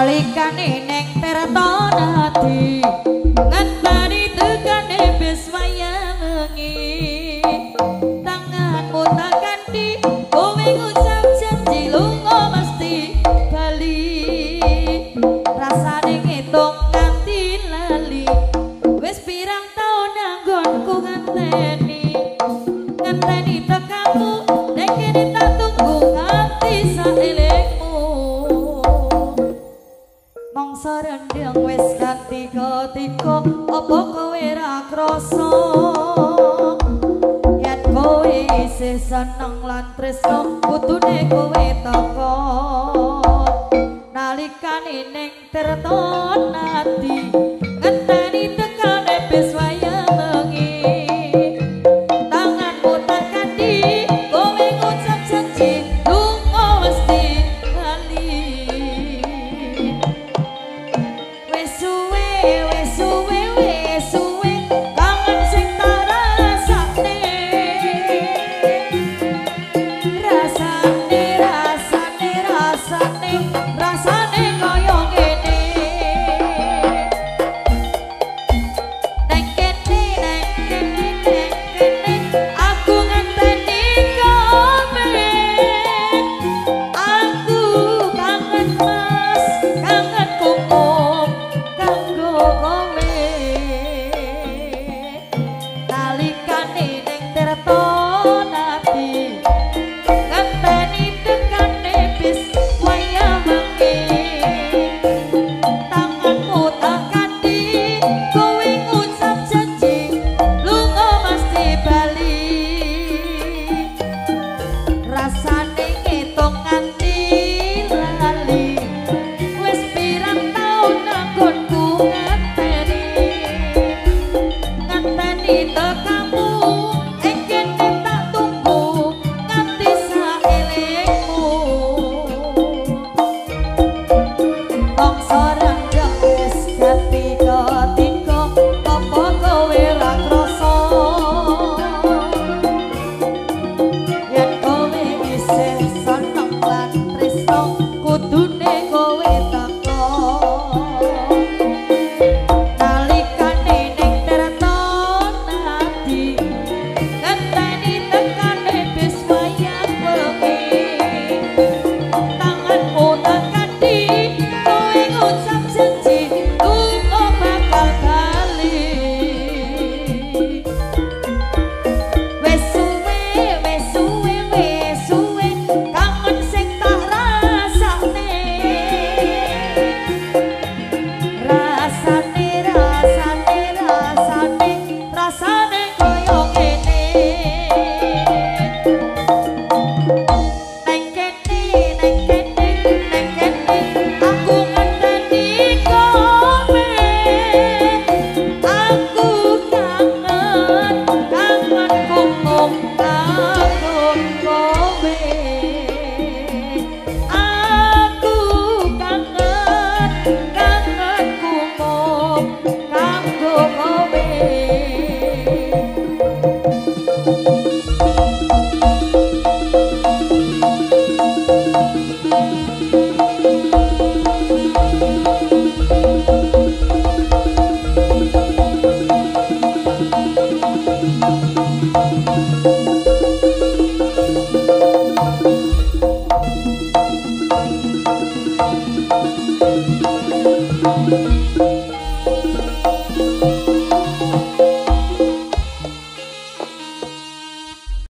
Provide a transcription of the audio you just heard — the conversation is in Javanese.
nalikane ning tertonati ngenteni tegane bis wayangi tanganmu tak ganti kowe ngucap janji lunga mesti bali rasane ngitung nganti lali wis pirang taun anggonku ngenteni ngenteni krasa yen kowe isih seneng lan tresno kutune kowe teko nalikane ning terton ati